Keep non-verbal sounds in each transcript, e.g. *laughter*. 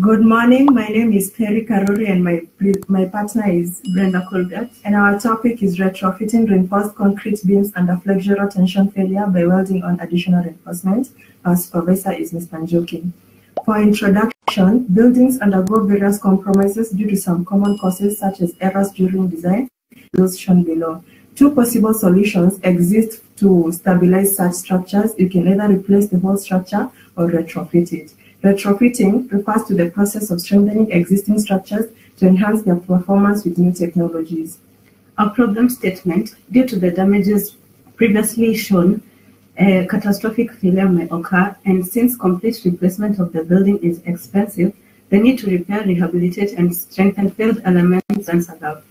Good morning. My name is Perry Karuri and my, my partner is Brenda Colgate. And our topic is retrofitting reinforced concrete beams under flexural tension failure by welding on additional reinforcement. Our supervisor is Mr. Njoki. For introduction, buildings undergo various compromises due to some common causes such as errors during design, those shown below. Two possible solutions exist to stabilize such structures. You can either replace the whole structure or retrofit it. Retrofitting refers to the process of strengthening existing structures to enhance their performance with new technologies. Our problem statement, due to the damages previously shown, a catastrophic failure may occur, and since complete replacement of the building is expensive, the need to repair, rehabilitate, and strengthen failed elements and above.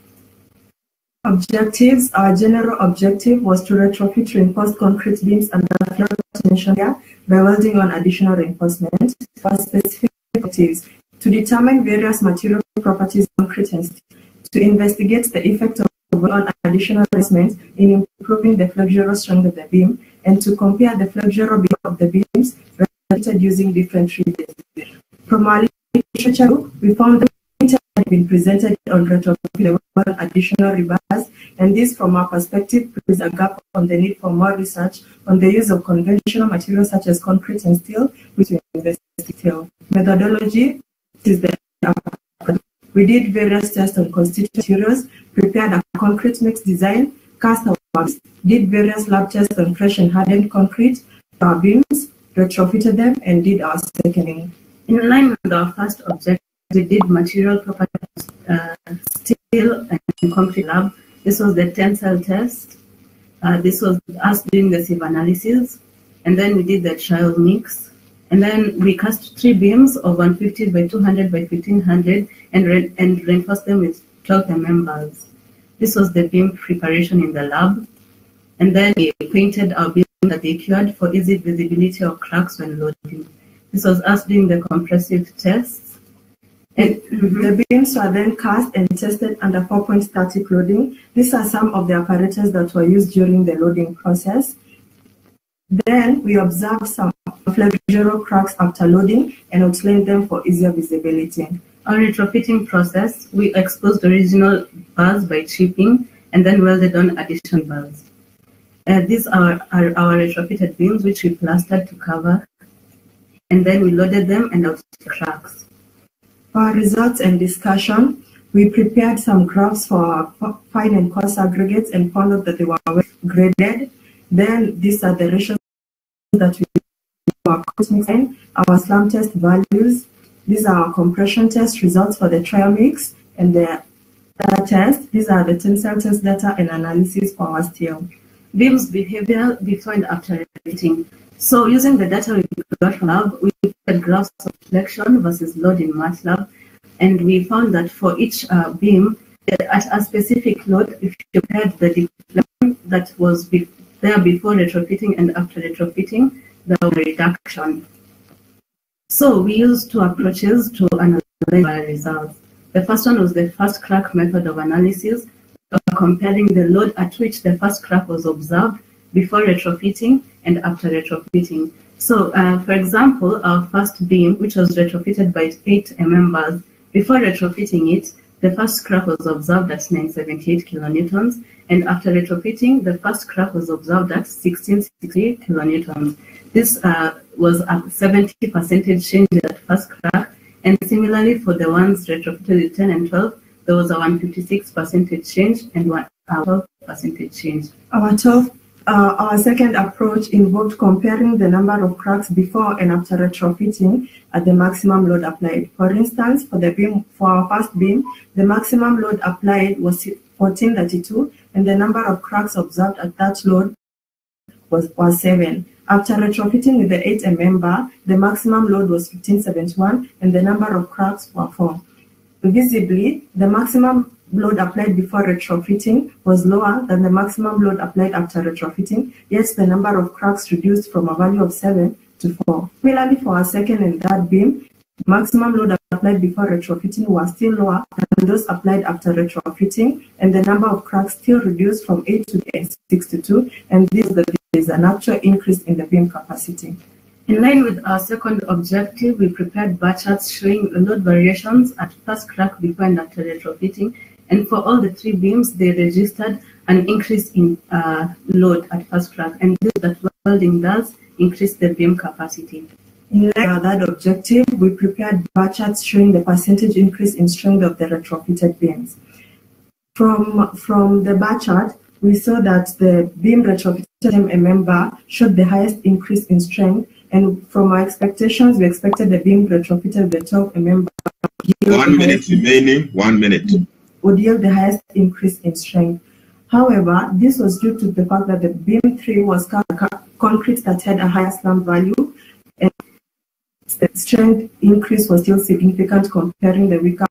Objectives Our general objective was to retrofit reinforced concrete beams under floor tension by welding on additional reinforcement. For specific objectives, to determine various material properties of concrete and to investigate the effect of on additional reinforcement in improving the flexural strength of the beam, and to compare the flexural beam of the beams using different treatments. From our literature, we found had been presented on retrofit additional rebars, and this, from our perspective, is a gap on the need for more research on the use of conventional materials such as concrete and steel, which we investigate. Methodology is the we did various tests on constituent materials, prepared a concrete mix design, cast our did various lab tests on fresh and hardened concrete, our beams, retrofitted them, and did our seconding. In line with our first objective, we did material properties, uh, steel and concrete lab. This was the tensile test. Uh, this was us doing the sieve analysis. And then we did the trial mix. And then we cast three beams of 150 by 200 by 1500 and, re and reinforced them with 12 members. This was the beam preparation in the lab. And then we painted our beam that they cured for easy visibility of cracks when loading. This was us doing the compressive tests and mm-hmm. the beams were then cast and tested under four-point static loading. These are some of the apparatus that were used during the loading process. Then we observed some flexural cracks after loading and outlined them for easier visibility. Our retrofitting process, we exposed the original bars by chipping and then welded on additional bars. Uh, these are, are our retrofitted beams which we plastered to cover and then we loaded them and out the cracks. For our results and discussion, we prepared some graphs for our fine and coarse aggregates and found out that they were well graded. Then these are the ratios that we our mix our slump test values. These are our compression test results for the trial mix and the test. These are the tensile test data and analysis for our steel. Beams behavior before and after repeating. So using the data we got from lab, we had graphs of versus load in MATLAB, and we found that for each uh, beam, at a specific load, if you had the deflection that was be there before retrofitting and after retrofitting, there was a reduction. So we used two approaches to analyze our results. The first one was the first crack method of analysis, comparing the load at which the first crack was observed before retrofitting and after retrofitting. So, uh, for example, our first beam, which was retrofitted by 8 mm bars, before retrofitting it, the first crack was observed at 978 kilonewtons, and after retrofitting, the first crack was observed at 1660 kilonewtons. This uh, was a 70 percentage change that first crack, and similarly for the ones retrofitted with 10 and 12, there was a 156 percentage change and one 12 percentage change. Our 12 uh, our second approach involved comparing the number of cracks before and after retrofitting at the maximum load applied. For instance, for the beam, for our first beam, the maximum load applied was 1432, and the number of cracks observed at that load was, was 7. After retrofitting with the 8 mm bar, the maximum load was 1571, and the number of cracks were 4. Visibly, the maximum load applied before retrofitting was lower than the maximum load applied after retrofitting, yet the number of cracks reduced from a value of 7 to 4. Similarly, for our second and third beam, maximum load applied before retrofitting was still lower than those applied after retrofitting, and the number of cracks still reduced from 8 to 62, and this is, an actual increase in the beam capacity. In line with our second objective, we prepared bar charts showing load variations at first crack before and after retrofitting. And for all the three beams, they registered an increase in uh, load at first crack. And this that welding does increase the beam capacity. In line with that objective, we prepared bar charts showing the percentage increase in strength of the retrofitted beams. From, from the bar chart, we saw that the beam retrofitted MM bar showed the highest increase in strength, and from our expectations, we expected the beam retrofitted the 12 MM bar. One minute remaining, one minute. Would yield the highest increase in strength. However, this was due to the fact that the beam 3 was concrete that had a higher slump value, and the strength increase was still significant comparing the weaker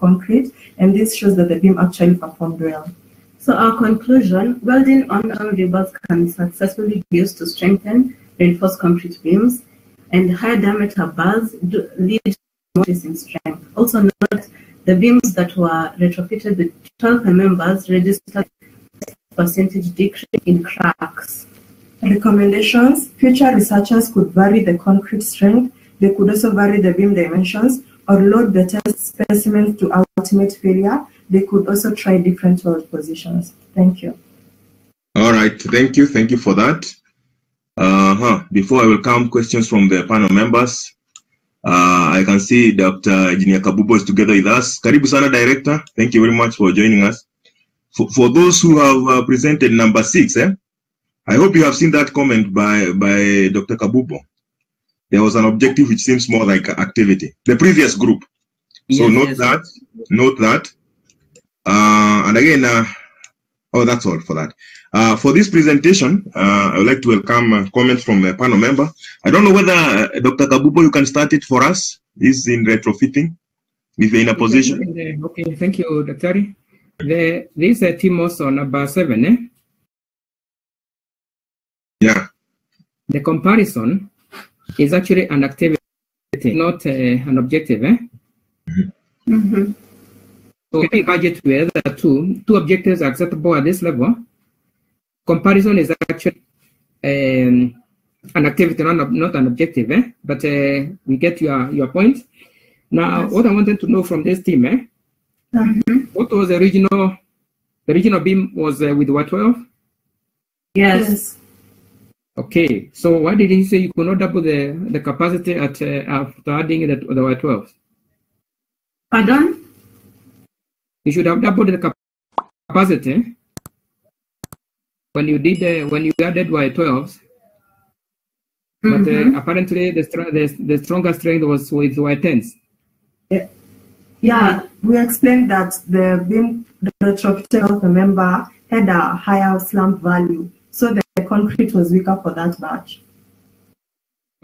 concrete, and this shows that the beam actually performed well. So our conclusion, welding on rebars can successfully be used to strengthen reinforced concrete beams, and high diameter bars do lead to increase in strength. Also note the beams that were retrofitted with 12 members registered percentage decrease in cracks. Recommendations, future researchers could vary the concrete strength, they could also vary the beam dimensions, or load the test specimens to ultimate failure. They could also try different weld positions. Thank you. All right, thank you. Thank you for that. Uh-huh. Before I will come questions from the panel members, uh, I can see Dr. Engineer Kabubo is together with us. Karibu sana, Director. Thank you very much for joining us. For, for those who have uh, presented number six, eh, I hope you have seen that comment by, by Dr. Kabubo. There was an objective which seems more like activity. The previous group. So Yes, note yes. that, note that. Uh, and again, uh, oh, that's all for that. Uh, for this presentation, uh, I would like to welcome uh, comments from a panel member. I don't know whether uh, Dr. Kabubo, you can start it for us. This is in retrofitting, if you're in a position. Okay, okay, thank you, Dr. The, this is uh, Timos on number seven. Eh? Yeah. The comparison is actually an activity, not uh, an objective. Eh? Mhm. So we budget with the two, two objectives are acceptable at this level. Comparison is actually um, an activity, not, not an objective, eh? but uh, we get your, your point. Now, Yes. what I wanted to know from this team, eh? Mhm. what was the original, the original beam was uh, with what 12? Yes. Okay, so why did he say you could not double the, the capacity at uh, after adding the, the Y12? Pardon? You should have doubled the capacity when you did uh, when you added Y12s. But Mhm. uh, apparently the, str- the the stronger strength was with Y10s. Yeah, we explained that the beam retrofitted of the member had a higher slump value, so the concrete was weaker for that batch.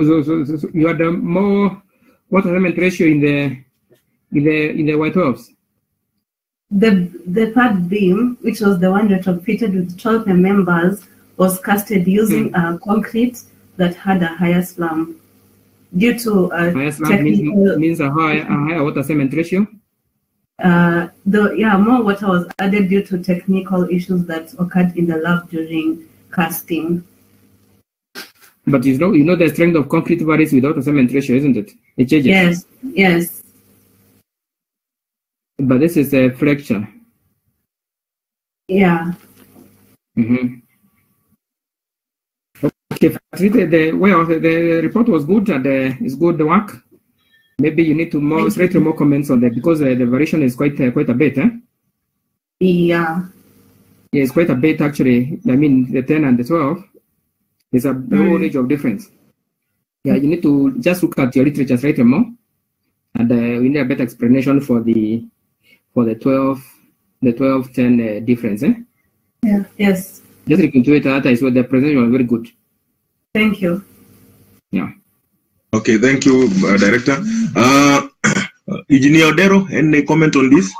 So, so, so, so you had a more water element ratio in the in the in the Y12s. The, the third beam, which was the one retrofitted with 12 members, was casted using uh, concrete that had a higher slump. Due to uh, Higher slump means, technical, means a higher a higher water cement ratio. uh, the, yeah, more water was added due to technical issues that occurred in the lab during casting. But you know you know the strength of concrete varies without a cement ratio, isn't it? It changes. Yes, yes. But this is a fracture. Yeah. Mm-hmm. Okay, the, the well, the, report was good and uh, it's good work. Maybe you need to more straight more comments on that because uh, the variation is quite uh, quite a bit. Eh? Yeah. Yeah, it's quite a bit actually. I mean, the 10 and the 12 is a whole range of difference. Yeah, you need to just look at your literature slightly more, and uh, we need a better explanation for the for the 12 the 12 10 uh, difference. Eh? Yes. Just look into it. That is what the presentation was very good. Thank you. Yeah. Okay, thank you, uh, Director. Uh, *coughs* Engineer Odero, any comment on this?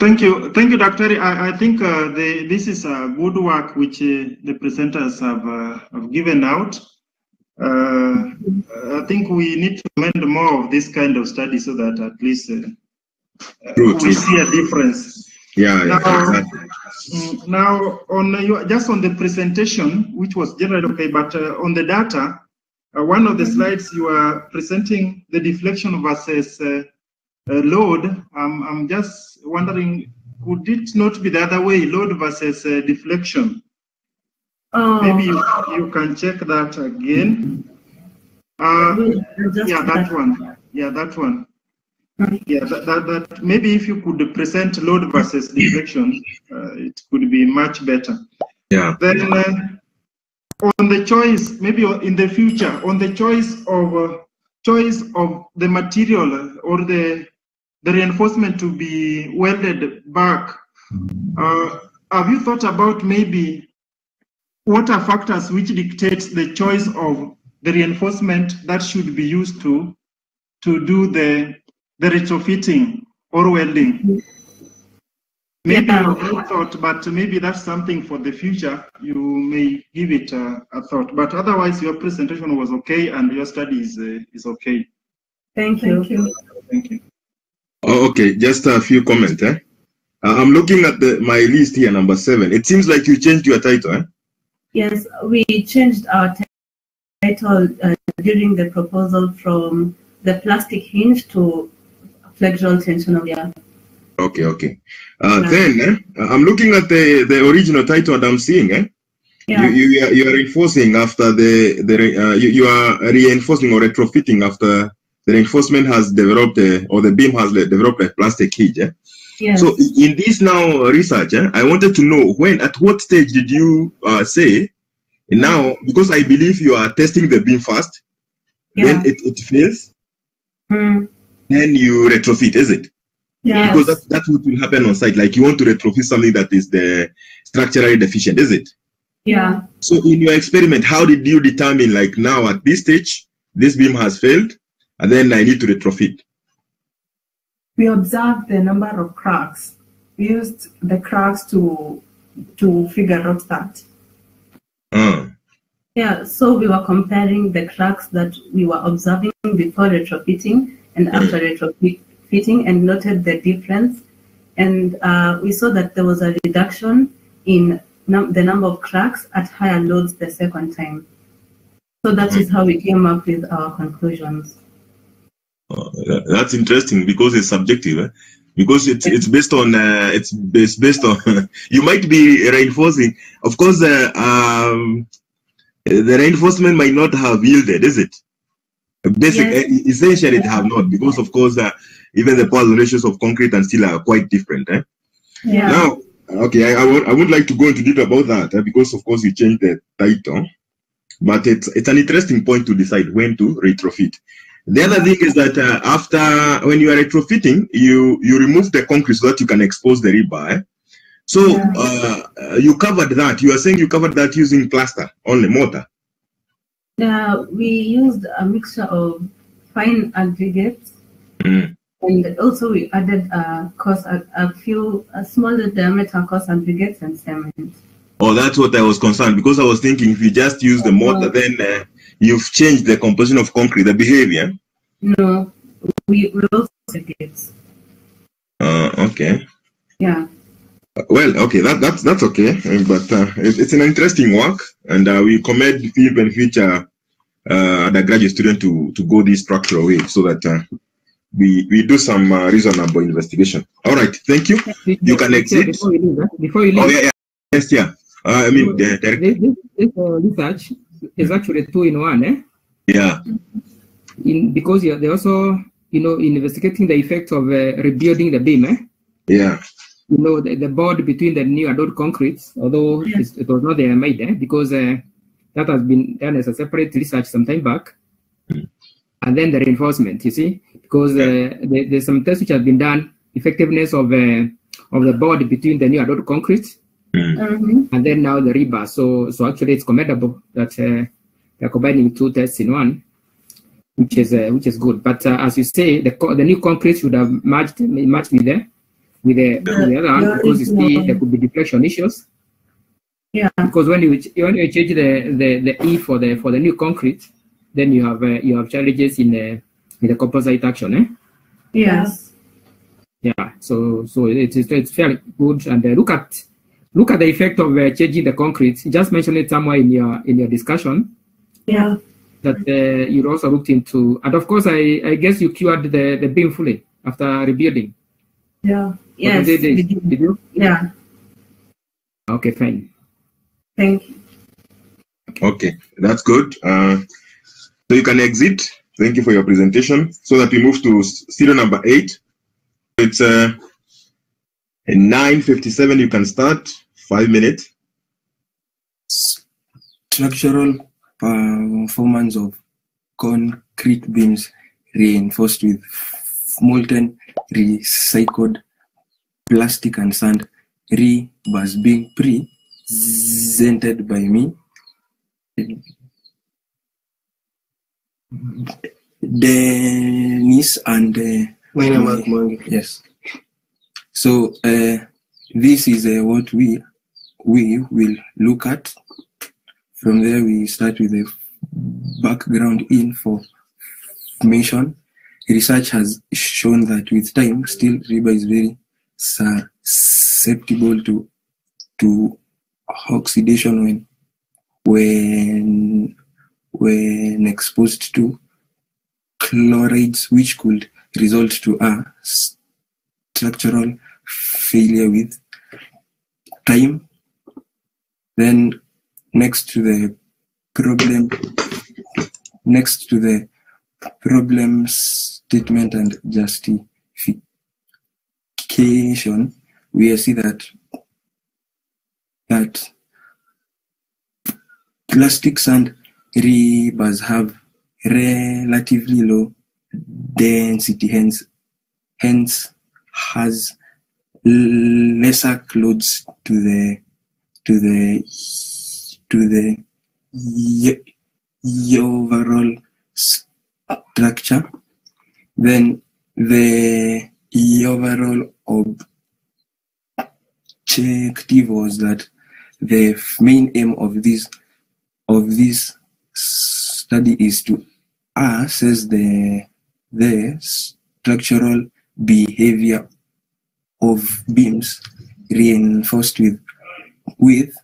Thank you, thank you, Doctor. I, I think uh, the, this is a good work which uh, the presenters have, uh, have given out. Uh, I think we need to amend more of this kind of study so that at least uh, uh, True, we true. see a difference Yeah, yeah, Now- exactly. Mm, Now, on uh, your, just on the presentation, which was generally okay, but uh, on the data, uh, one of the slides you are presenting the deflection versus uh, uh, load. Um, I'm just wondering, could it not be the other way, load versus uh, deflection? Oh, Maybe you, you can check that again. Uh, yeah, that one. Yeah, that one. Yeah, that, that, that maybe if you could present load versus deflection, uh, it could be much better. Yeah. Then uh, on the choice, maybe in the future, on the choice of uh, choice of the material or the the reinforcement to be welded back, uh, have you thought about maybe what are factors which dictates the choice of the reinforcement that should be used to to do the the retrofitting or welding? Maybe Yeah. you haven't thought, but maybe that's something for the future. You may give it uh, a thought. But otherwise, your presentation was okay and your study is, uh, is okay. Thank you. Thank you. Thank you. Oh, okay, just a few comments. Eh? Uh, I'm looking at the, my list here, number seven. It seems like you changed your title. Eh? Yes, we changed our title uh, during the proposal from the plastic hinge to flexural tensional wear. Okay, okay. Uh, Yeah. Then eh, I'm looking at the, the original title that I'm seeing. Eh? Yeah. You, you, are- you are reinforcing after the, the uh, you, you are reinforcing or retrofitting after the reinforcement has developed a, or the beam has developed a plastic hinge. Eh? yes. So in this now research, eh, I wanted to know when, at what stage did you uh, say now, because I believe you are testing the beam first, then Yeah. it, it fails, Mm, then you retrofit, is it? yes. Because that, that's what will happen on site. Like you want to retrofit something that is the structurally deficient, is it? yeah. So in your experiment, how did you determine like now at this stage, this beam has failed, and then I need to retrofit? We observed the number of cracks. We used the cracks to to figure out that. Uh, Yeah, so we were comparing the cracks that we were observing before retrofitting and after retrofitting and noted the difference. And uh, we saw that there was a reduction in num- the number of cracks at higher loads the second time. So that is how we came up with our conclusions. uh, that's interesting because it's subjective. Eh? Because it's it's based on uh, it's based based on *laughs* you might be reinforcing. Of course, uh, um, the reinforcement might not have yielded, is it? Basic, Yes. eh, essentially, it have not because of course uh, even the Poisson ratios of concrete and steel are quite different. Eh? Yeah. Now, okay, I, I, would, I would like to go into detail about that eh, because, of course, you changed the title, but it's it's an interesting point to decide when to retrofit. The other thing is that uh, after when you are retrofitting, you you remove the concrete so that you can expose the rebar. eh? So Yeah. uh, uh, you covered that. You are saying you covered that using plaster only mortar. Uh, we used a mixture of fine aggregates Mm. and also we added a coarse, a, a few a smaller diameter coarse aggregates and cement. Oh, that's what I was concerned because I was thinking if you just use the mortar, then uh, you've changed the composition of concrete, the behavior. No, we, we also aggregates. Uh, okay. Yeah. Well, okay, that, that's that's okay, uh, but uh, it, it's an interesting work, and uh, we commend even future uh, undergraduate student to to go this structural way so that uh, we we do some uh, reasonable investigation. All right, thank you. You can exit. Before you leave, eh, before you leave, Oh yeah, yeah. yes, yeah. Uh, I mean, uh, direct, this, this, uh, research is actually two in one. Eh? yeah, In because you- they also, you know, investigating the effect of uh, rebuilding the beam. Eh? yeah, you know, the, the board between the new adult concretes, although it's- it was not there made, eh, because uh, that has been done as a separate research some time back. And then the reinforcement, you see, because uh, there, there's some tests which have been done, effectiveness of uh, of the board between the new adult concrete Mhm. and then now the rebar. So so actually it's commendable that uh, they're combining two tests in one, which is uh, which is good. But uh, as you say, the co- the new concrete should have matched matched with the with the, with the other one the because you see there could be deflection issues. Yeah. Because when you when you change the, the, the E for the for the new concrete, then you have uh, you have challenges in the in the composite action. Eh? Yes. Yeah, so so it's it's, it's fairly good. And uh, look at look at the effect of uh, changing the concrete. You just mentioned it somewhere in your in your discussion Yeah. that uh, you also looked into, and of course, I I guess you cured the the beam fully after rebuilding. Yeah. Yes. Did, did, did. did you? Yeah. Okay, fine. Thank you. Okay, that's good. Uh, so you can exit. Thank you for your presentation. So that we move to s- serial number eight. It's uh, 9.57. You can start. Five minutes. structural performance of concrete beams reinforced with molten recycled plastic and sand re was being presented by me Dennis and uh, My name is my- Mwangi. Yes. So uh, this is uh, what we we will look at. From there, we start with the background information. Research has shown that with time, still rebar is very susceptible to to oxidation when when when exposed to chlorides, which could result to a structural failure with time. Then next to the problem, next to the problem statement and justification, we see that that plastics and rebars have relatively low density, hence hence has lesser loads to the to the to the overall structure. Then the overall objective was that the main aim of this of this study is to assess the the structural behavior of beams reinforced with with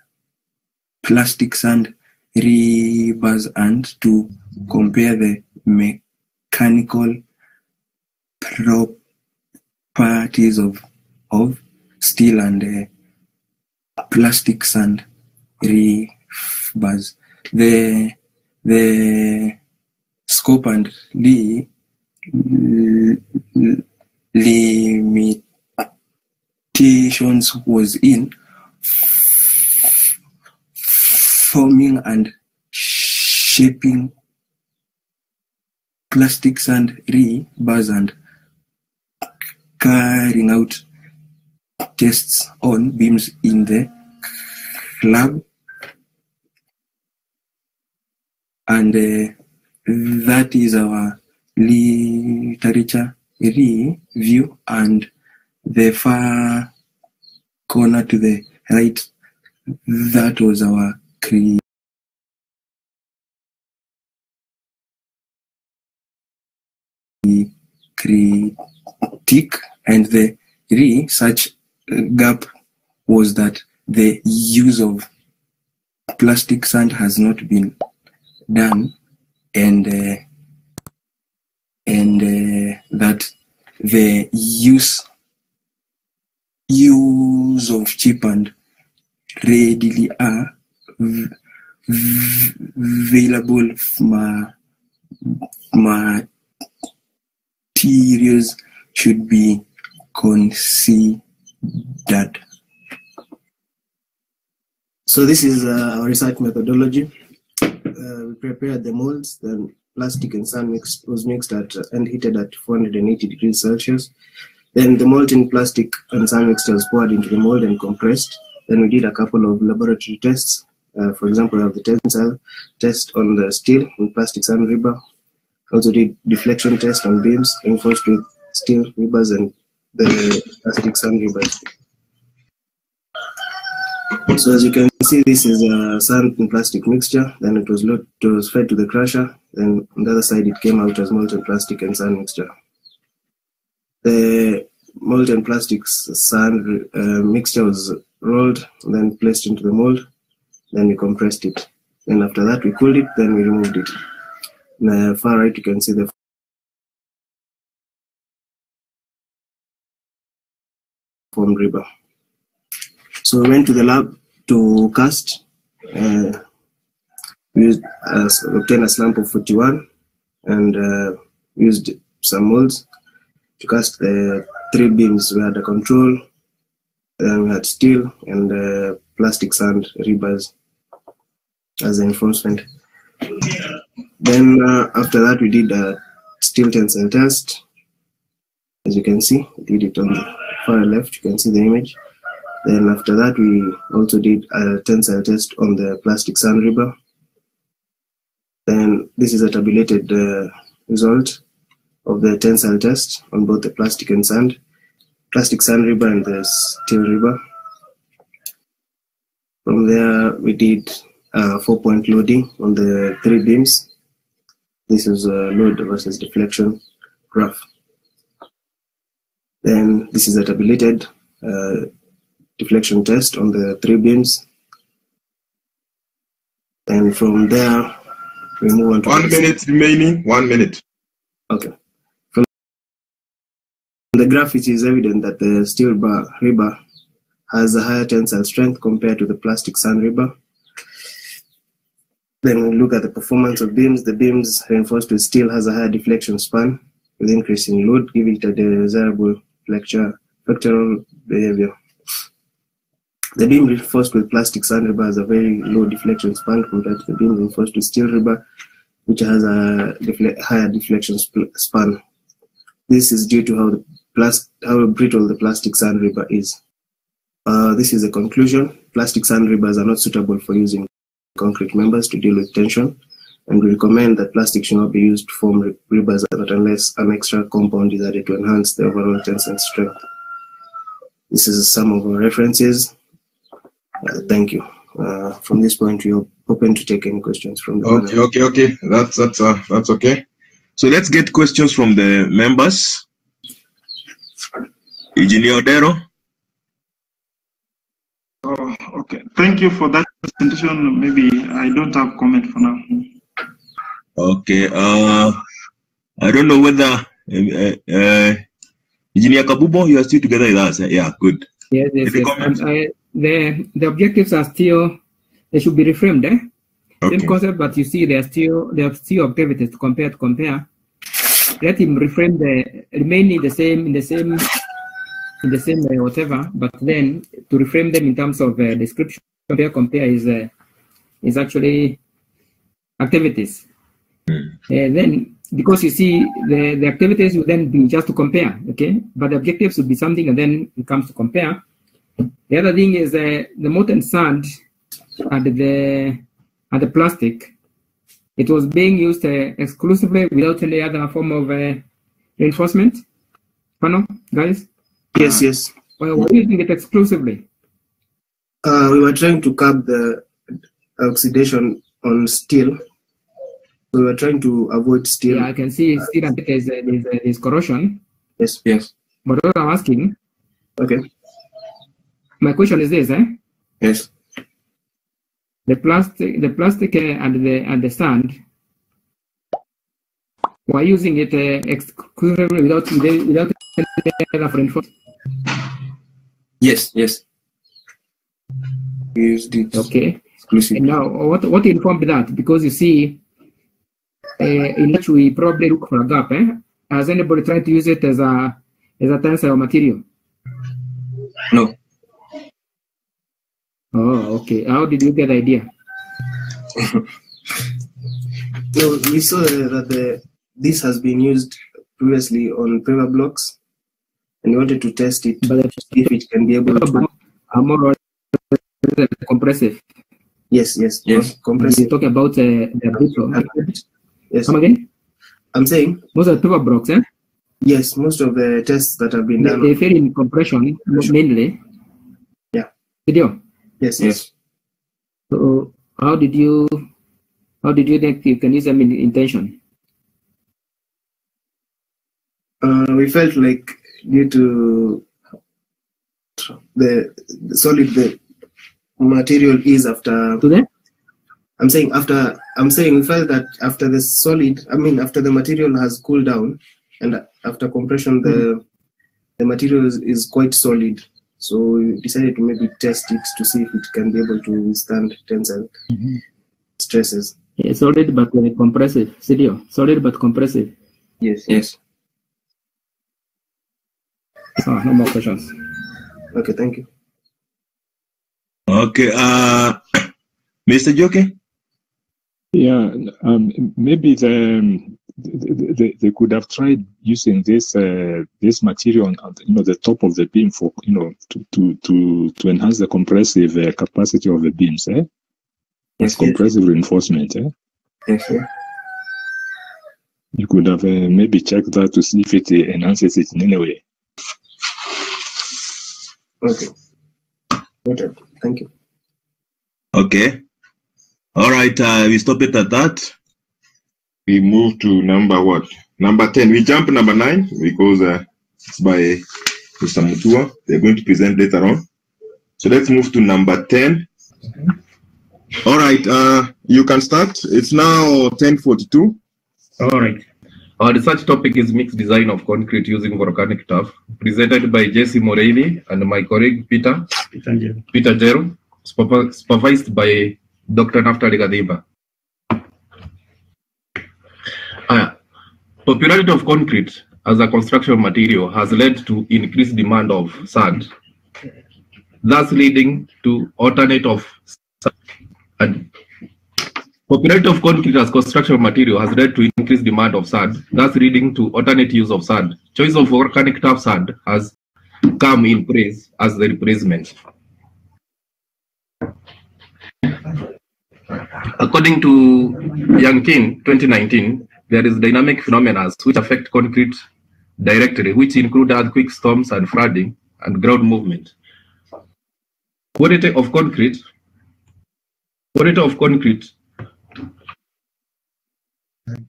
plastics and rebars and to compare the mechanical properties of of steel and uh, plastics and rebars the the scope and li, limitations was in forming and shaping plastics and rebars and carrying out tests on beams in the lab and uh, that is our literature review and the far corner to the right that was our cre- critique and the research gap was that the use of plastic sand has not been done and uh, and uh, that the use use of cheap and readily available ma- materials should be considered. So this is uh, our research methodology. Uh, we prepared the molds, then plastic and sand mix, was mixed at uh, and heated at 480 degrees Celsius. Then the molten plastic and sand mixture was poured into the mold and compressed. Then we did a couple of laboratory tests. Uh, for example, the tensile test on the steel with plastic sand rebar. Also did deflection test on beams reinforced with steel rebars and the plastic sand rebars. So as you can see, this is a sand and plastic mixture. Then it was load, it was fed to the crusher. Then on the other side, it came out as molten plastic and sand mixture. The molten plastics sand uh, mixture was rolled, then placed into the mold. Then we compressed it. Then after that, we cooled it. Then we removed it. The far right, you can see the formed river. So we went to the lab to cast. Uh, we uh, obtained a slump of 41 and uh, used some molds to cast the three beams. We had a control, then we had steel and uh, plastic sand rebars as the enforcement. Then uh, after that, we did a steel tensile test. As you can see, we did it on the far left. You can see the image. Then after that, we also did a tensile test on the plastic sand rebar. Then this is a tabulated uh, result of the tensile test on both the plastic and sand, plastic sand rebar and the steel rebar. From there, we did uh, four-point loading on the three beams. This is a load versus deflection graph. Then this is a tabulated uh, deflection test on the three beams. And from there, we move on to One minute remaining. One minute. Okay. From the graph, it is evident that the steel bar rebar has a higher tensile strength compared to the plastic sand rebar. Then we look at the performance of beams. The beams reinforced with steel has a higher deflection span with increasing load, giving it a desirable flexure behavior. The beam reinforced with plastic sand rebar has a very low deflection span compared to the beam reinforced with steel rebar, which has a defle higher deflection sp span. This is due to how the how brittle the plastic sand rebar is. Uh, this is a conclusion. Plastic sand rebars are not suitable for using concrete members to deal with tension, and we recommend that plastic should not be used to form re rebars unless an extra compound is added to enhance the overall tensile strength. This is some of our references. Uh, thank you. Uh, from this point, we are open to take any questions from the Okay, panel. okay, okay. That's that's uh, that's okay. So let's get questions from the members. Engineer Odero. Oh, okay. Thank you for that presentation. Maybe I don't have comment for now. Okay. Uh, I don't know whether uh, uh, Engineer Kabubo, you are still together with us. Yeah, good. Yes, yes, yes. comments? And, uh, the the objectives are still they should be reframed. Eh? Okay. Same concept, but you see, they're still they have still activities to compare to compare. Let him reframe the remaining the same in the same in the same uh, whatever, but then to reframe them in terms of uh, description, compare compare is uh, is actually activities. And then because you see the, the activities will then be just to compare, okay? But the objectives would be something and then it comes to compare. The other thing is uh, the molten sand and the and the plastic. It was being used uh, exclusively without any other form of uh, reinforcement. Pano, guys, Yes, yes. well, we're using it exclusively. Uh, we were trying to curb the oxidation on steel. We were trying to avoid steel. Yeah, I can see still that there's, uh, there's, uh, there's corrosion. Yes. Yes. But what I'm asking, Okay. my question is this: eh? Yes. the plastic, the plastic uh, and the and the sand. We're using it uh, exclusively without without any other reinforcement. Yes. Yes. We used it Okay. And exclusively. now, what what informed that? Because you see, uh, in which we probably look for a gap. Eh? Has anybody tried to use it as a as a tensile material? No. Oh, okay. How did you get the idea? *laughs* No, we saw that the this has been used previously on paver blocks, and we wanted to test it But to see if it can be able to. are more or less compressive. Yes, yes, Yes. Compressive. talking about uh, the brittle. Yes, Come again? I'm saying Most of the paver blocks, eh? yes. Most of the tests that have been They, done. they fail in compression mainly. Yeah. Video. Yes, yes. So how did you how did you think you can use them in, in tension? Uh, we felt like due to the, the solid the material is after To the I'm saying after I'm saying we felt that after the solid I mean after the material has cooled down and after compression the the material is, is quite solid so we decided to maybe test it to see if it can be able to withstand tensile stresses yeah, solid but uh, compressive. CDO. Solid but compressive. yes Yes. Oh, no more questions. okay thank you Okay, uh, *clears throat* Mr. Joke? Yeah, um, maybe the, um, they, they, they could have tried using this uh, this material on on, you know the top of the beam for you know to to to, to enhance the compressive uh, capacity of the beams, eh? As Yes, yes. compressive reinforcement, eh? yes sir. You could have uh, maybe checked that to see if it uh, enhances it in any way. okay Noted. Thank you Okay. All right, uh, we stop it at that. We move to number what? Number 10. We jump number 9 because uh, it's by Mr. Mutua. They're going to present later on. So let's move to number 10. All right, uh, you can start. It's now 1042. All right. Our research topic is mixed design of concrete using volcanic tuff, presented by Jesse Morelli and my colleague Peter Peter Jero, supervi- supervised by Dr. Naftali Gathimba. Uh, popularity of concrete as a construction material has led to increased demand of sand, thus leading to alternate of sand. And Popularity of concrete as construction material has led to increased demand of sand, thus leading to alternate use of sand. Choice of volcanic tuff sand has come in place as the replacement. According to Yankin 2019, there is dynamic phenomena which affect concrete directly, which include earthquake storms and flooding and ground movement. Quality of concrete Quality of concrete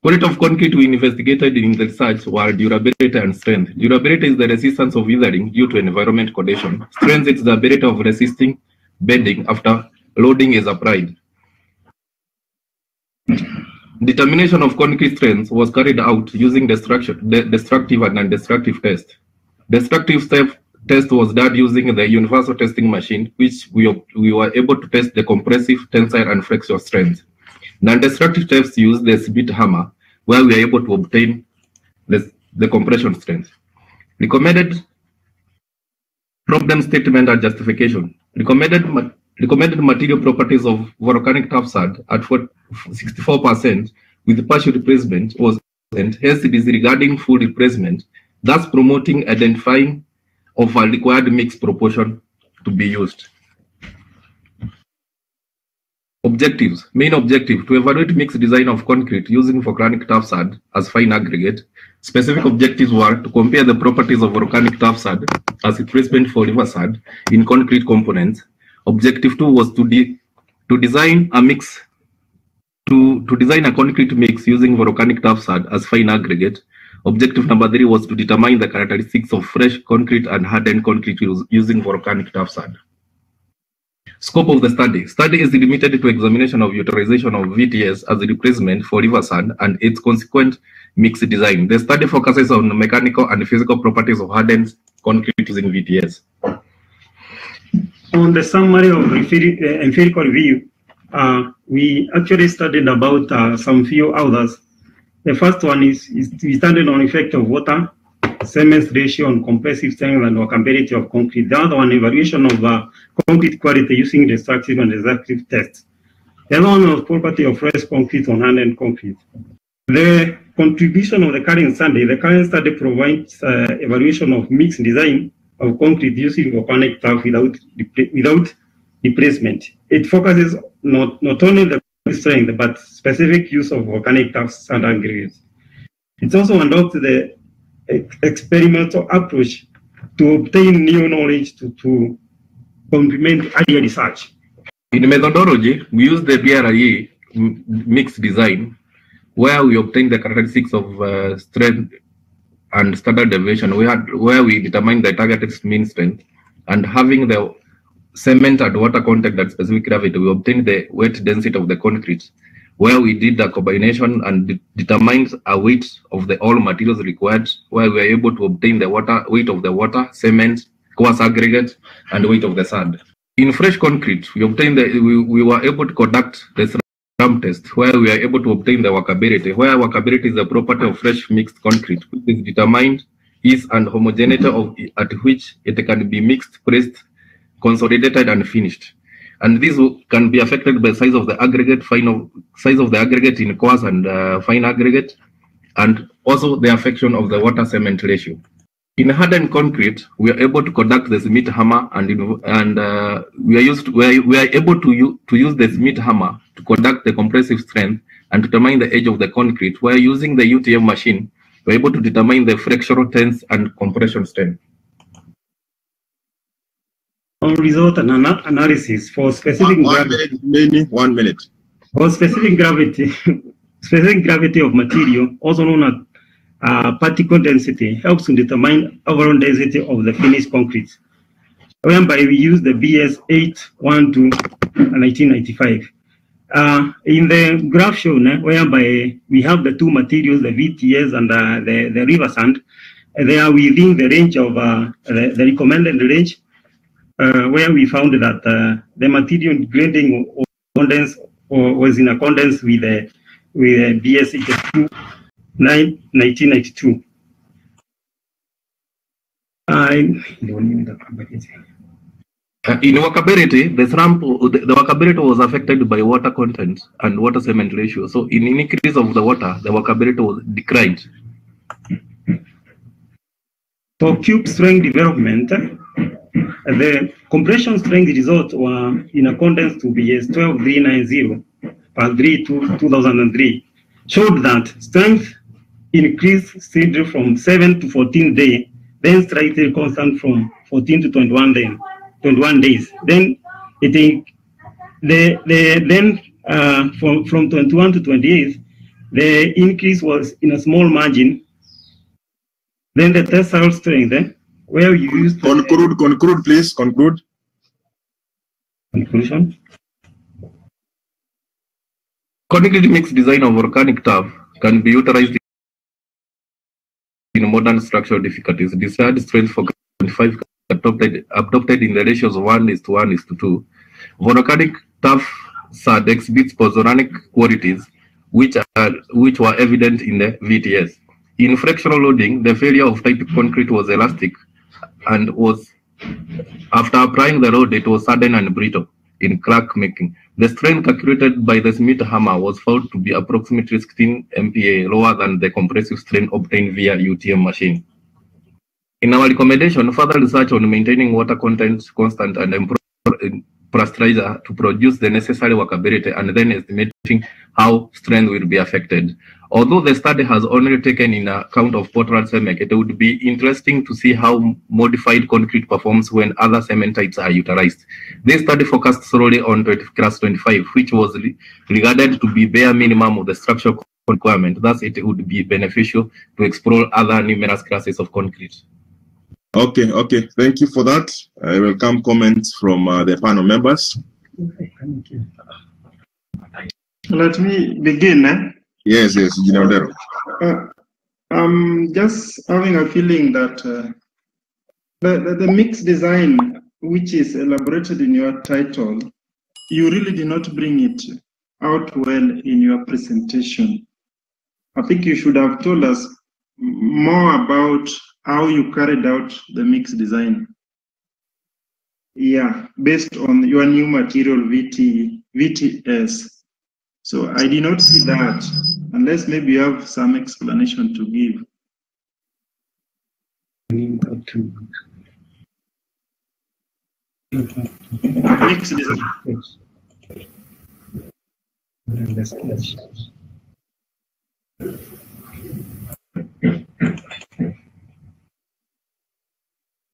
Quality of concrete we investigated in the research were durability and strength. Durability is the resistance of weathering due to environment condition. Strength is the ability of resisting bending after loading is applied. Determination of concrete strength was carried out using destruction, de- destructive and non-destructive test. Destructive test was done using the universal testing machine, which we, we were able to test the compressive, tensile, and flexural strength. Non-destructive tests use the Schmidt hammer, where we are able to obtain the, the compression strength. Recommended problem statement and justification. Recommended, ma- recommended material properties of volcanic sand at 64% with partial replacement was and hence disregarding full replacement, thus promoting identifying of a required mix proportion to be used. Objectives. Main objective to evaluate mixed design of concrete using volcanic tuff sand as fine aggregate. Specific objectives were to compare the properties of volcanic tuff sand as replacement for river sand in concrete components. Objective two was to, de- to design a mix to, to design a concrete mix using volcanic tuff sand as fine aggregate. Objective number three was to determine the characteristics of fresh concrete and hardened concrete using volcanic tuff sand. Scope of the study. Study is limited to examination of utilization of VTS as a replacement for river sand and its consequent mixed design. The study focuses on mechanical and physical properties of hardened concrete using VTS. On the summary of uh, empirical review, uh, we actually studied about uh, some few others. The first one is, is we studied on effect of water, cement ratio on compressive strength and workability of concrete. The other one, evaluation of uh, concrete quality using destructive and destructive tests. The other one property of fresh concrete on hardened concrete. The contribution of the current study, the current study provides uh, evaluation of mixed design of concrete using volcanic tuff without without replacement. It focuses not, not only the strength but specific use of volcanic tuff and aggregates. It also adopts the experimental approach to obtain new knowledge to, to complement earlier research. In methodology, we use the BRE mixed design, where we obtain the characteristics of uh, strength and standard deviation, we had where we determine the targeted mean strength, and having the cement and water contact at specific gravity, we obtain the weight density of the concrete, where we did a combination and de- determined a weight of the all materials required, where we were able to obtain the water weight of the water, cement, coarse aggregate, and weight of the sand. In fresh concrete, we obtained the, we, we were able to conduct the slump test, where we are able to obtain the workability, where workability is the property of fresh mixed concrete, which is determined is and homogeneity of at which it can be mixed, pressed, consolidated, and finished. And this can be affected by size of the aggregate, fine size of the aggregate in coarse and uh, fine aggregate, and also the affection of the water cement ratio. In hardened concrete, we are able to conduct the Schmidt hammer, and and uh, we are used to, we, are, we are able to use to use the Schmidt hammer to conduct the compressive strength and determine the edge of the concrete. Where using the UTM machine, we are able to determine the fractional tense and compression strength. On result and ana- analysis for specific One, one gravity, minute, one minute. for specific gravity, *laughs* specific gravity of material, also known as uh, particle density, helps to determine overall density of the finished concrete. Whereby we use the BS 812 1995. Uh, in the graph shown, eh, whereby we have the two materials, the VTS and uh, the, the river sand, they are within the range of uh, the, the recommended range where we found that uh, the material grading of condense or was in accordance with the with the BS 82 9 1992. I don't need the competence. Uh, in workability, the SRAM, the, the workability was affected by water content and water cement ratio. So in increase of the water, the workability was declined. For cube strength development, uh, the compression strength results were in accordance to BS 12390 per 3 to 2003, showed that strength increased steadily from 7 to 14 days, then slightly constant from 14 to 21 days. 21 days. Then it in- the, the then uh, from, from 21 to 28, the increase was in a small margin. Then the tensile strength, eh, where we used Conclude, conclude, please, conclude. conclusion. Concrete mixed design of volcanic tuff can be utilized in modern structural difficulties. Desired strength for 25 adopted, adopted in the ratios 1 is to 1 is to 2. Volcanic tuff SAD exhibits pozzolanic qualities which are which were evident in the VTS. In fractional loading, the failure of type concrete was elastic and was after applying the load, it was sudden and brittle in crack making. The strain calculated by the Schmidt hammer was found to be approximately 16 MPa lower than the compressive strain obtained via UTM machine. In our recommendation, further research on maintaining water content constant and impro- plasticizer to produce the necessary workability and then estimating how strength will be affected. Although the study has only taken in account of Portland cement, it would be interesting to see how modified concrete performs when other cement types are utilized. This study focused solely on 20, class 25, which was re- regarded to be bare minimum of the structural requirement. Thus, it would be beneficial to explore other numerous classes of concrete. Okay, okay. Thank you for that. I welcome comments from uh, the panel members. Let me begin. Eh? Yes, yes, Engineer Odero. Uh, I'm just having a feeling that uh, the, the, the mixed design, which is elaborated in your title, you really did not bring it out well in your presentation. I think you should have told us more about how you carried out the mixed design. Yeah, based on your new material VT, VTS. So I did not see that, unless maybe you have some explanation to give.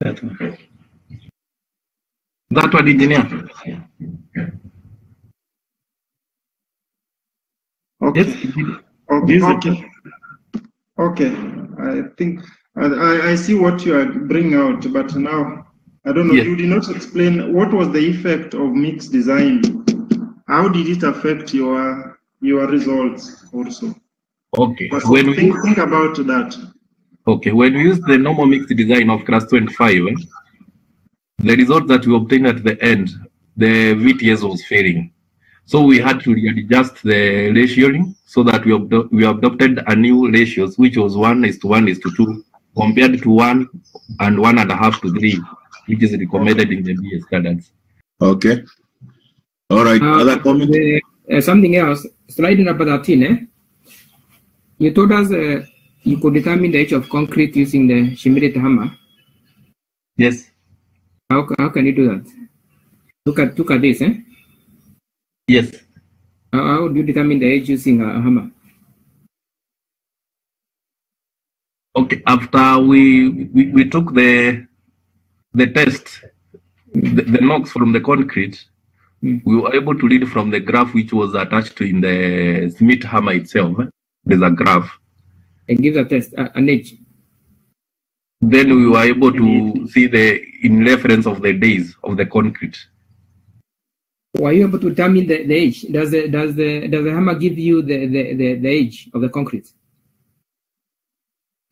That one. That one, engineer. Okay. Yes. Okay. Okay. Okay. I think I, I, see what you are bringing out, but now I don't know. Yes. You did not explain what was the effect of mixed design. How did it affect your your results also? Okay. But When we think, think about that. Okay, when we use the normal mixed design of class 25, eh, the result that we obtained at the end, the VTS was failing. So we had to readjust the ratioing so that we, adop- we adopted a new ratios, which was 1 is to 1 is to 2, compared to 1 and 1.5 to 3, which is recommended in the BS standards. Okay. All right. Uh, Other comment? the- uh, something else, slide number 13, eh? You told us uh, you could determine the age of concrete using the Schmidt hammer. Yes. How, how can you do that? Look at look at this, eh? Yes. How, how do you determine the age using a hammer? Okay, after we, we, we took the the test, the, the knocks from the concrete, hmm. we were able to read from the graph which was attached in the Schmidt hammer itself. There's a graph. And give the test uh, an age. Then we were able to see the in reference of the days of the concrete. Were you able to determine the, the age? Does the does the does the hammer give you the, the, the, the age of the concrete?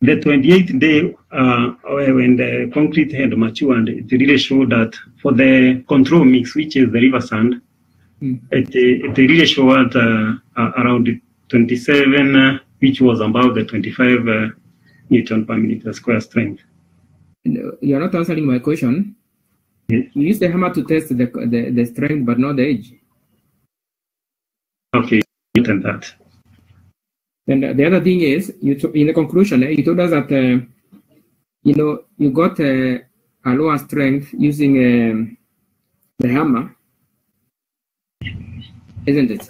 The 28th day, uh, when the concrete had matured, it really showed that for the control mix, which is the river sand, Mm. it, it really showed uh, uh, around 27, uh, which was above the 25 uh, Newton per millimeter square strength. You are not answering my question. You use the hammer to test the, the, the strength, but not the age. Okay, and that. Then the, the other thing is, you in the conclusion, eh, you told us that uh, you know you got uh, a lower strength using um, the hammer, isn't it?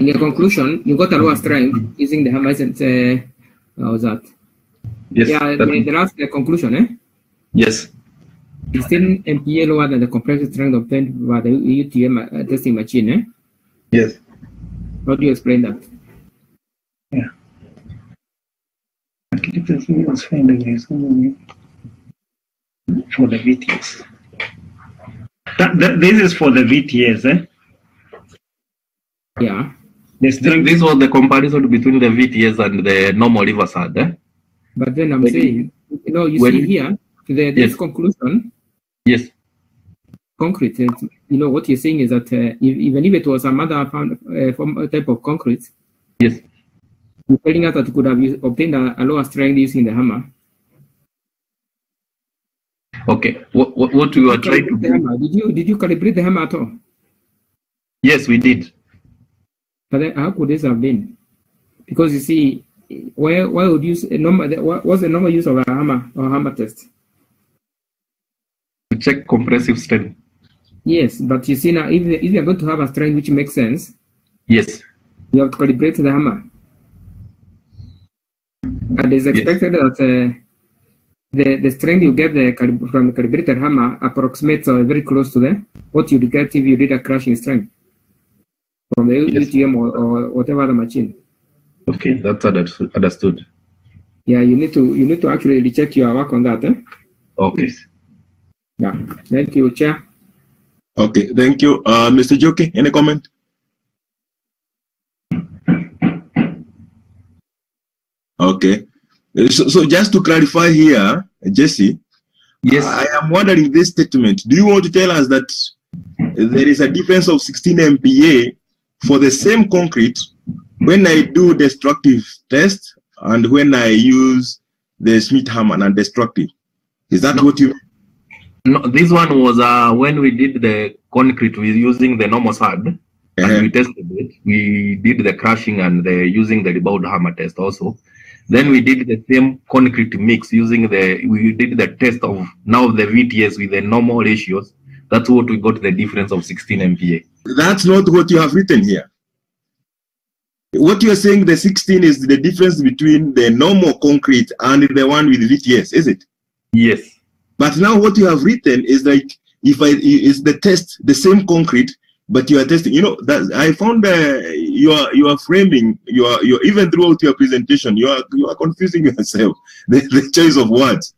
In your conclusion, you got a lower strength using the hammer, isn't uh, how was that? Yes. Yeah, the, the last uh, conclusion, eh? Yes. 16 MPa lower than the compressive strength obtained by the UTM uh, testing machine, eh? Yes. How do you explain that? Yeah, was finding for the VTS. That, that, this is for the VTS, eh? Yeah. This, this was the comparison between the VTS and the normal river sand. Eh? But then I'm When- saying, you know, you when- see here, the, this Yes. conclusion, Yes. concrete, you know, what you're saying is that uh, if, even if it was some other found, uh, form, uh, type of concrete, Yes. you're telling us that you could have used, obtained a, a lower strength using the hammer. Okay. What, what, what we were trying to The do? hammer, Did you did you calibrate the hammer at all? Yes, we did. But then how could this have been? Because you see, why why would you a normal? What, what's the normal use of a hammer or hammer test? Check compressive strength. Yes, but you see now, if, if you're going to have a strength which makes sense, Yes. you have to calibrate the hammer. And it's expected that uh, the, the strength you get the, from the calibrated hammer approximates or very close to the what you'd get if you did a crushing strength from the UTM or, or whatever other machine. Okay, that's understood. Yeah, you need to you need to actually recheck your work on that. Eh? Okay. Yeah. Thank you, Chair. Okay, thank you. Uh, Mr. Joki, any comment? Okay. So, so just to clarify here, Jesse. Yes. I am wondering this statement. Do you want to tell us that there is a difference of 16 MPa for the same concrete when I do destructive test and when I use the Schmidt hammer and destructive? Is that what you No, this one was uh, when we did the concrete with using the normal sand. And we tested it. We did the crushing and the using the rebound hammer test also. Then we did the same concrete mix using the we did the test of now the VTS with the normal ratios. That's what we got the difference of 16 MPa. That's not what you have written here. What you are saying, the 16 is the difference between the normal concrete and the one with VTS, is it? Yes. But now what you have written is like if I is the test the same concrete but you are testing. You know that I found uh, you are you are framing you are you are, even throughout your presentation you are you are confusing *laughs* yourself the, the choice of words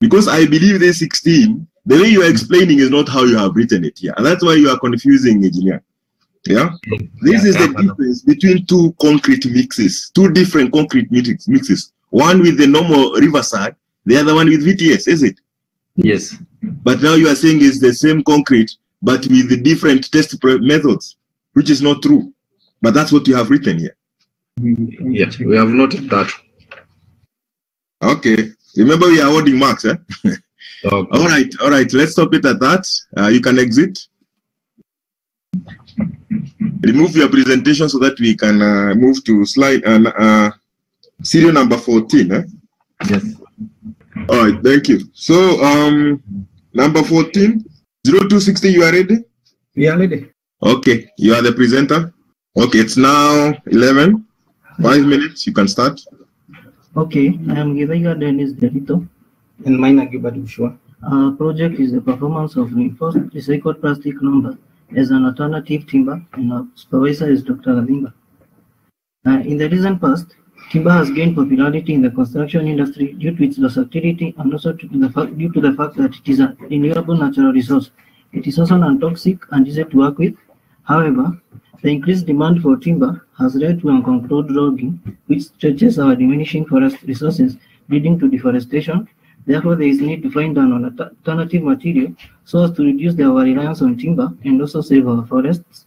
because I believe the 16 the way you are explaining is not how you have written it here, and that's why you are confusing engineer. Yeah, this is the difference between two concrete mixes, two different concrete mixes. One with the normal riverside, the other one with VTS, is it? Yes. But now you are saying it's the same concrete, but with the different test methods, which is not true. But that's what you have written here. Yeah, we have noted that. Okay. Remember, we are awarding marks, eh? *laughs* All right, all right. Let's stop it at that. Uh, you can exit. Remove your presentation so that we can uh, move to slide and uh, serial number 14. Eh? Yes. All right, thank you. So, um, number 14, 0260, you are ready? We are ready. Okay, you are the presenter. Okay, it's now 11. Five minutes, you can start. Okay, I am Githaiga Dennis Derito. And mine are Gilbert Ushua. Our project is the performance of reinforced recycled plastic lumber as an alternative timber, and our supervisor is Dr. Gathimba. Uh, in the recent past, timber has gained popularity in the construction industry due to its versatility and also to the fact, due to the fact that it is a renewable natural resource. It is also non-toxic and easy to work with. However, the increased demand for timber has led to uncontrolled logging, which stretches our diminishing forest resources, leading to deforestation. Therefore, there is need to find an alternative material so as to reduce our reliance on timber and also save our forests.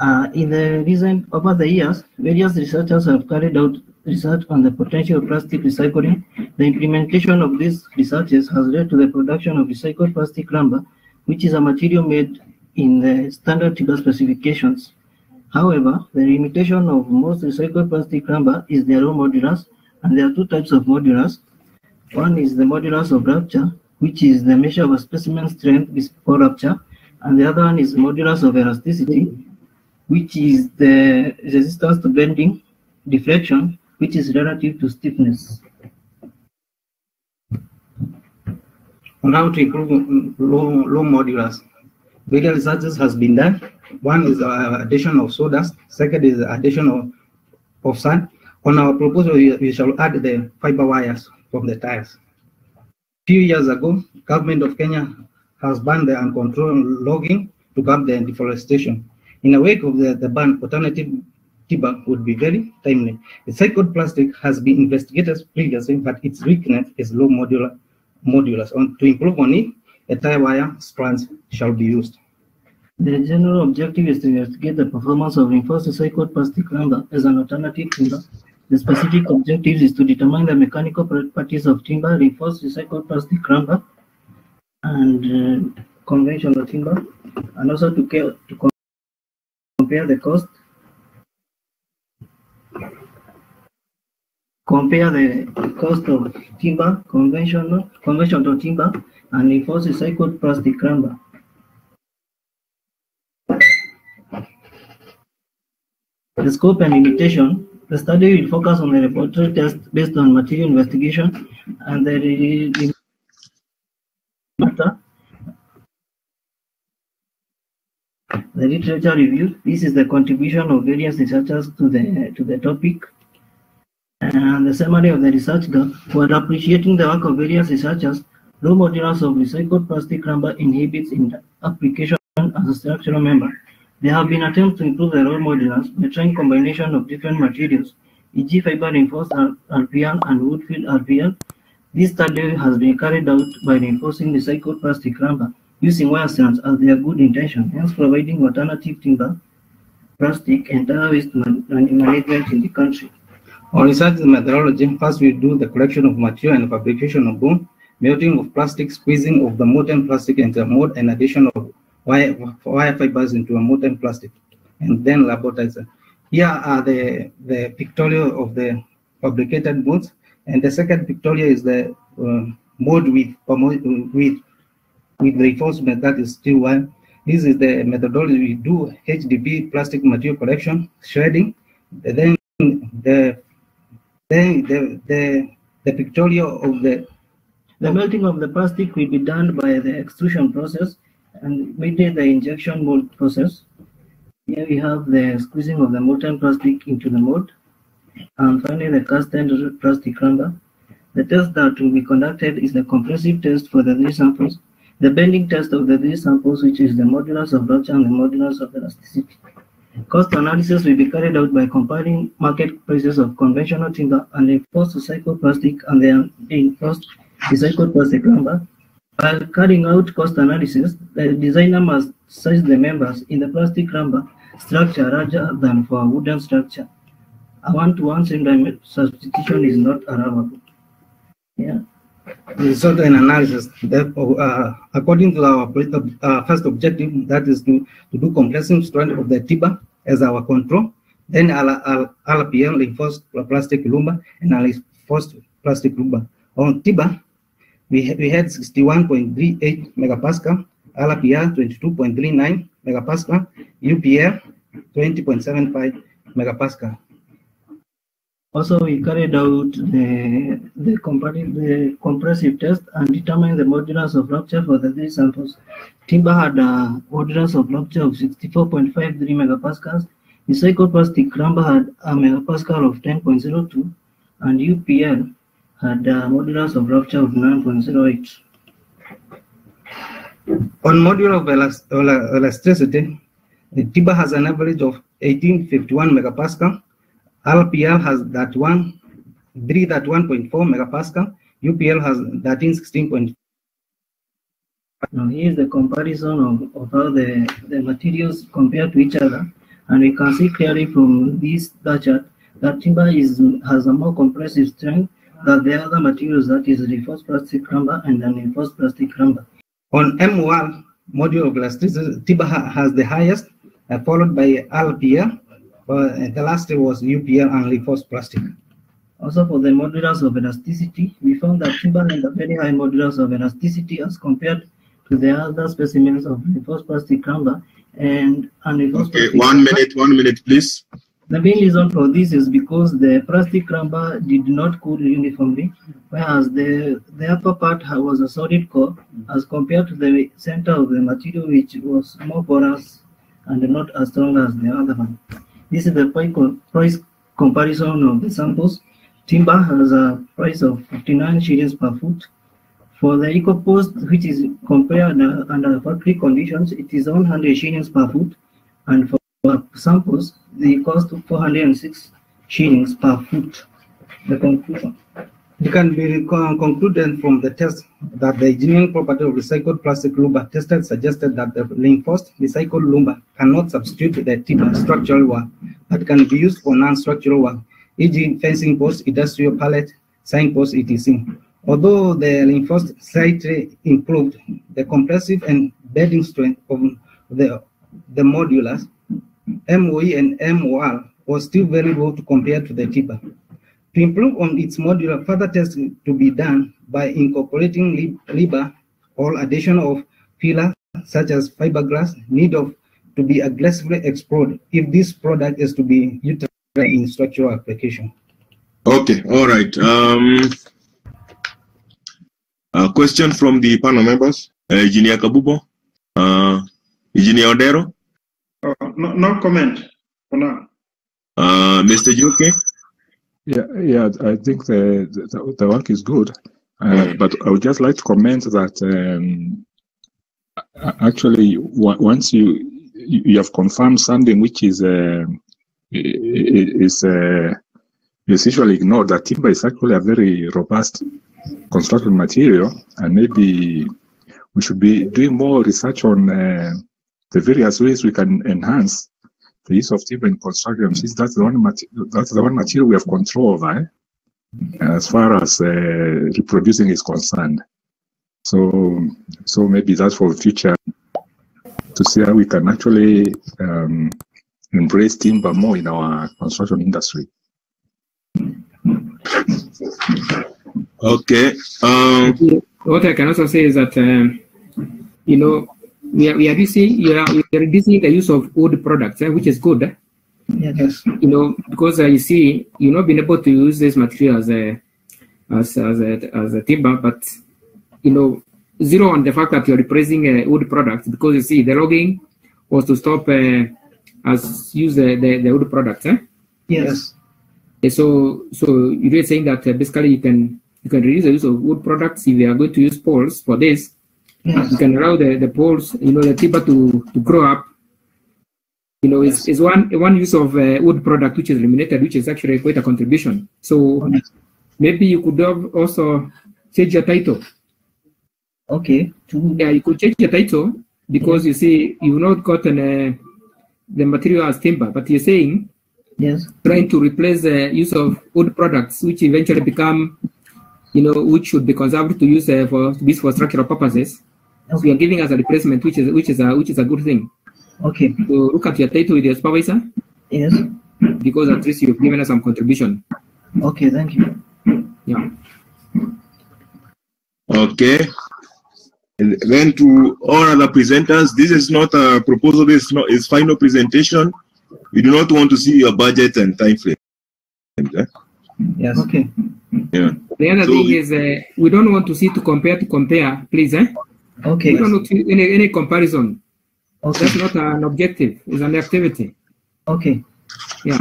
Uh, in the recent over the years, various researchers have carried out research on the potential of plastic recycling. The implementation of these researches has led to the production of recycled plastic lumber, which is a material made in the standard timber specifications. However, the limitation of most recycled plastic lumber is their low modulus, and there are two types of modulus. One is the modulus of rupture, which is the measure of a specimen strength before rupture, and the other one is modulus of elasticity, which is the resistance to bending, deflection, which is relative to stiffness. On how to improve low, low modulus. Various researches has been done. One is uh, addition of sawdust. Second is addition of, of sand. On our proposal, we, we shall add the fiber wires from the tires. Few years ago, government of Kenya has banned the uncontrolled logging to curb the deforestation. In the wake of the, the ban, alternative timber would be very timely. Recycled plastic has been investigated previously, but its weakness is low modular modulus. On, to improve on it, a tie wire strands shall be used. The general objective is to investigate the performance of reinforced recycled plastic lumber as an alternative timber. The specific objective is to determine the mechanical properties of timber, reinforced recycled plastic lumber, and uh, conventional timber, and also to, care, to compare the cost compare the cost of timber, conventional, conventional timber, and reinforced recycled plastic lumber. The scope and limitation. The study will focus on the laboratory test based on material investigation and the re- re- matter. The literature review. This is the contribution of various researchers to the to the topic. And the summary of the research gap. While appreciating the work of various researchers, low modulus of recycled plastic lumber inhibits in application as a structural member. There have been attempts to improve the low modulus by trying combination of different materials, e.g. fiber reinforced RPL and wood filled RPL. This study has been carried out by reinforcing recycled plastic lumber using wire strands as their good intention, hence providing alternative timber, plastic, and tire waste man- management in the country. On research methodology, first we do the collection of material and fabrication of bone, melting of plastic, squeezing of the molten plastic into a mold, and addition of wire, wire fibers into a molten plastic, and then laboratizer. Here are the, the pictorial of the fabricated molds, and the second pictorial is the uh, mold with, with, with reinforcement that is still one. This is the methodology we do HDP plastic material collection, shredding, then the then the, the, the pictorial of the The melting of the plastic will be done by the extrusion process. And did the injection mold process. Here we have the squeezing of the molten plastic into the mold. And finally, the cast end plastic lumber. The test that will be conducted is the compressive test for the three samples, the bending test of the three samples, which is the modulus of rupture and the modulus of elasticity. Cost analysis will be carried out by comparing market prices of conventional timber and reinforced recycled plastic and the reinforced recycled plastic lumber. While carrying out cost analysis, the designer must size the members in the plastic lumber structure larger than for a wooden structure. A one-to-one same substitution is not allowable. Yeah. Result and analysis. Therefore, uh, according to our uh, first objective, that is to, to do compressive strength of the timber as our control, then LPM reinforced plastic lumber and reinforced plastic lumber. On timber, we, we had 61.38 megapascal, LPR 22.39 megapascal, UPR 20.75 megapascal. Also, we carried out the, the, the compressive test and determined the modulus of rupture for the three samples. Timber had a modulus of rupture of 64.53 megapascals. Recycled plastic lumber had a megapascal of 10.02, and UPL had a modulus of rupture of 9.08. On module of elast elasticity, the timber has an average of 1851 megapascal. LPL has that one, breathe at 1.4 megapascal. UPL has 1316. Now here is the comparison of, of how the, the materials compare to each other. And we can see clearly from this chart that timber is has a more compressive strength than the other materials that is reinforced plastic lumber and unreinforced plastic lumber. On M1 module of elasticity, timber has the highest, uh, followed by LPL, but uh, the last was UPL and reinforced plastic. Also for the modulus of elasticity, we found that timber had a very high modulus of elasticity as compared to the other specimens of reinforced plastic lumber and unreinforced Okay, one minute, one minute, please. The main reason for this is because the plastic lumber did not cool uniformly, whereas the, the upper part was a solid core as compared to the center of the material, which was more porous and not as strong as the other one. This is the price comparison of the samples. Timber has a price of 59 shillings per foot. For the eco post, which is compared under the factory conditions, it is 100 shillings per foot. And for samples, they cost 406 shillings per foot. The conclusion. It can be concluded from the test that the engineering property of recycled plastic lumber tested suggested that the reinforced recycled lumber cannot substitute the timber structural work, but can be used for non-structural work, e.g. fencing posts, industrial pallet, signposts, etc. Although the reinforced slightly improved the compressive and bedding strength of the, the modulus, MOE and MOR was still very low to compare to the timber. To improve on its modular, further testing to be done by incorporating LIBA or addition of filler such as fiberglass need of to be aggressively explored if this product is to be utilized in structural application. Okay, all right. Um, a question from the panel members. Uh, Engineer Kabubo, uh, Engineer Odero, Uh, no, no comment for now. uh, Mr. Juke. Yeah, yeah, I think the the, the work is good, uh, but I would just like to comment that um, actually once you you have confirmed something which is uh, is uh, is usually ignored, that timber is actually a very robust construction material, and maybe we should be doing more research on uh, the various ways we can enhance the use of timber in construction, since that's the one mate- that's the one material we have control over, eh? as far as uh, reproducing is concerned. So, so maybe that's for the future to see how we can actually um, embrace timber more in our construction industry. Okay. Um, What I can also say is that, um, you know, we are, we are reducing, you are, we are reducing the use of wood products, eh, which is good. eh? Yes. You know, because uh, you see, you've not been able to use this material as a, as, as a, as a timber, but, you know, zero on the fact that you're replacing uh, wood products because you see the logging was to stop uh, us use the, the, the wood products. Eh? Yes. So so you're saying that uh, basically you can you can reduce the use of wood products if you are going to use poles for this. Yes. You can allow the, the poles, you know, the timber to, to grow up. You know, it's, it's one one use of uh, wood product which is eliminated, which is actually quite a contribution. So maybe you could have also change your title. Okay. Yeah, you could change your title because you see you've not gotten uh, the material as timber, but you're saying Yes. trying to replace the use of wood products, which eventually become, you know, which should be conserved to use uh, for to be used for structural purposes. So you're giving us a replacement, which is which is a which is a good thing. Okay. So look at your title with your supervisor. Yes. Because at least you've given us some contribution. Okay, thank you. Yeah. Okay. And then to all other presenters, this is not a proposal, this is not is final presentation. We do not want to see your budget and time frame. Yes. Okay. Yeah. The other So thing we- is uh, we don't want to see to compare to compare, please. Eh? Okay. We don't want to any any comparison. Okay. That's not an objective. It's an activity. Okay. Yeah.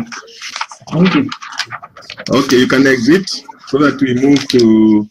Thank you. Okay, you can exit so that we move to